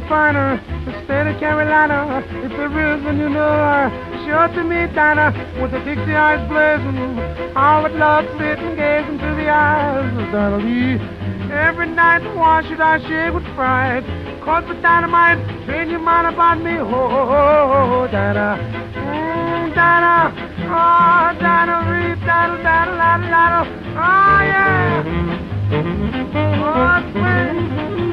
finer. The state of Carolina, if there is one you know, sure to meet Dinah, with the Dixie eyes blazing. I would love to sit and gaze into the eyes of Dinah Lee. Every night, why should I shake with pride? Cause the dynamite, change your mind about me. Oh, mm, oh, oh, oh Dinah. Mm, Dinah. Oh, Dinah Lee, Dinah, Dinah, Dinah, Dinah. Oh, yeah. Oh, sweet.